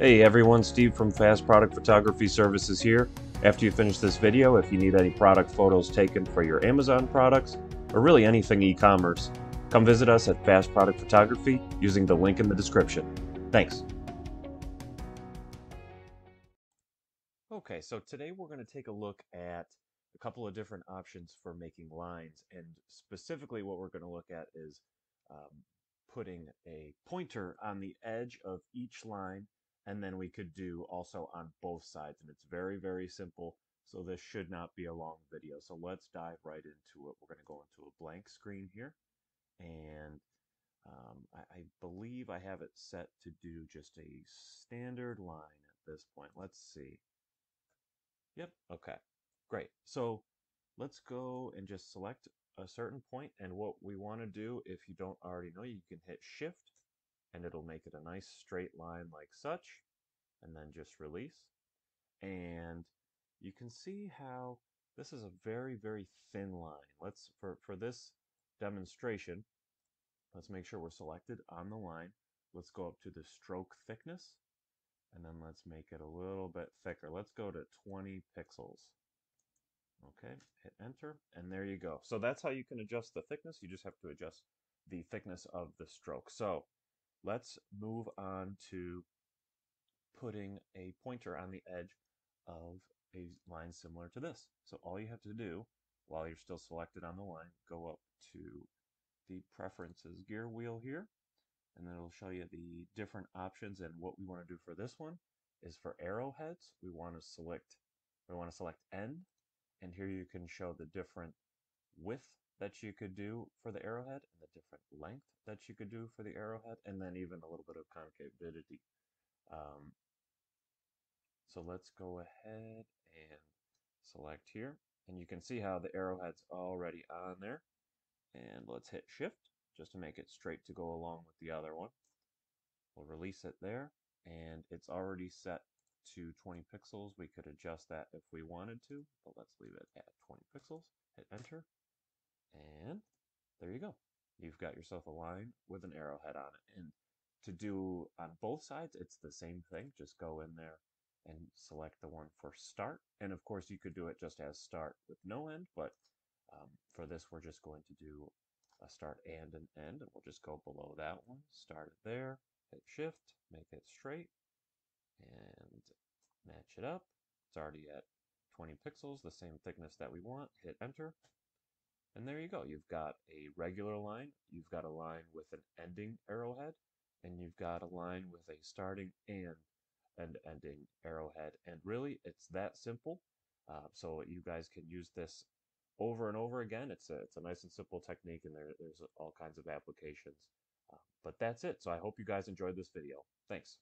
Hey everyone, Steve from Fast Product Photography Services here. After you finish this video, if you need any product photos taken for your Amazon products, or really anything e-commerce, come visit us at Fast Product Photography using the link in the description. Thanks. Okay, so today we're going to take a look at a couple of different options for making lines, and specifically what we're going to look at is um, putting a pointer on the edge of each line and then we could do also on both sides and it's very very simple so this should not be a long video. So let's dive right into it. We're going to go into a blank screen here and um, I, I believe I have it set to do just a standard line at this point. Let's see. Yep okay great. So let's go and just select a certain point and what we want to do if you don't already know you can hit shift and it'll make it a nice straight line like such and then just release and you can see how this is a very very thin line. Let's for for this demonstration let's make sure we're selected on the line. Let's go up to the stroke thickness and then let's make it a little bit thicker. Let's go to 20 pixels. Okay hit enter and there you go. So that's how you can adjust the thickness. You just have to adjust the thickness of the stroke. So let's move on to putting a pointer on the edge of a line similar to this. So all you have to do while you're still selected on the line, go up to the preferences gear wheel here, and then it'll show you the different options and what we want to do for this one is for arrowheads, we want to select we want to select end, and here you can show the different width that you could do for the arrowhead and the different length that you could do for the arrowhead, and then even a little bit of concavity. Um, so let's go ahead and select here. And you can see how the arrowhead's already on there. And let's hit shift just to make it straight to go along with the other one. We'll release it there and it's already set to 20 pixels. We could adjust that if we wanted to, but let's leave it at 20 pixels. Hit enter and there you go. You've got yourself a line with an arrowhead on it. And to do on both sides, it's the same thing. Just go in there and select the one for start. And of course, you could do it just as start with no end, but um, for this, we're just going to do a start and an end, and we'll just go below that one, start it there, hit shift, make it straight, and match it up. It's already at 20 pixels, the same thickness that we want, hit enter, and there you go. You've got a regular line, you've got a line with an ending arrowhead, and you've got a line with a starting and and ending arrowhead. And really, it's that simple. Uh, so you guys can use this over and over again. It's a, it's a nice and simple technique, and there, there's all kinds of applications. Uh, but that's it. So I hope you guys enjoyed this video. Thanks.